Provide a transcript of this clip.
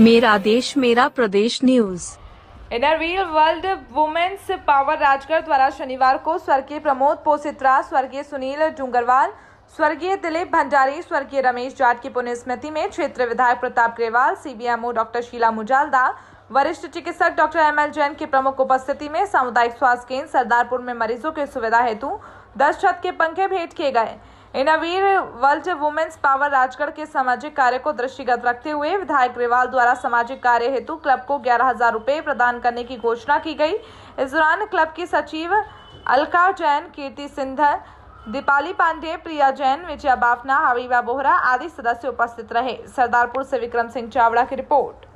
मेरा देश, मेरा प्रदेश news inner wheel world women's power Rajgarh द्वारा शनिवार को स्वर्गीय प्रमोद पोसित्रा, स्वर्गीय सुनील डूंगरवाल, स्वर्गीय दिलीप भंडारी, स्वर्गीय रमेश जाट की पुण्य स्मृति में क्षेत्र विधायक प्रताप ग्रेवाल सीबीएमओ डॉक्टर शीला मुजालदा, वरिष्ठ चिकित्सक डॉक्टर एम एल जैन की प्रमुख उपस्थिति में सामुदायिक स्वास्थ्य केंद्र सरदारपुर में मरीजों की सुविधा हेतु दस छत के पंखे भेंट किए गए। Inner wheel world women's power Rajgarh के सामाजिक कार्य को दृष्टिगत रखते हुए विधायक ग्रेवाल द्वारा सामाजिक कार्य हेतु क्लब को ग्यारह हज़ार रूपए प्रदान करने की घोषणा की गई। इस दौरान क्लब की सचिव अलका जैन, कीर्ति सिंधर, दीपाली पांडे, प्रिया जैन, विजया बाफना हबीबा बोहरा आदि सदस्य उपस्थित रहे। सरदारपुर से विक्रम सिंह चावड़ा की रिपोर्ट।